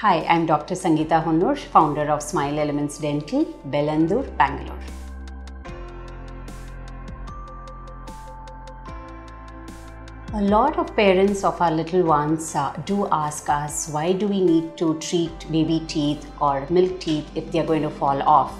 Hi, I'm Dr. Sangeeta Honnur, founder of Smile Elements Dental, Bellandur, Bangalore. A lot of parents of our little ones uh, do ask us why do we need to treat baby teeth or milk teeth if they are going to fall off.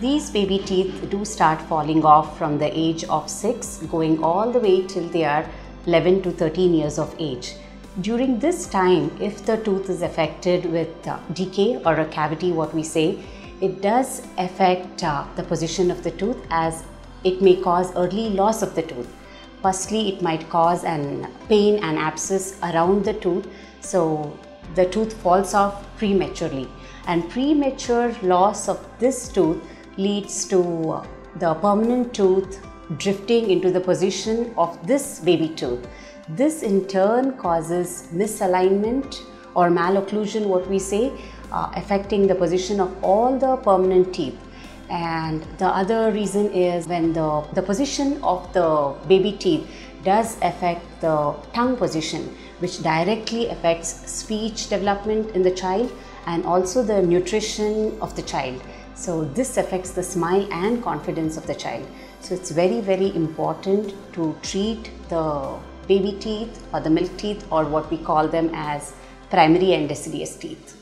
These baby teeth do start falling off from the age of 6 going all the way till they are 11 to 13 years of age. During this time, if the tooth is affected with uh, decay or a cavity, what we say, it does affect uh, the position of the tooth as it may cause early loss of the tooth. Firstly, it might cause an pain and abscess around the tooth, so the tooth falls off prematurely. And premature loss of this tooth leads to uh, the permanent tooth drifting into the position of this baby tooth. This in turn causes misalignment or malocclusion, what we say, uh, affecting the position of all the permanent teeth. And the other reason is when the, the position of the baby teeth does affect the tongue position, which directly affects speech development in the child and also the nutrition of the child. So this affects the smile and confidence of the child. So it's very, very important to treat the baby teeth or the milk teeth or what we call them as primary and deciduous teeth.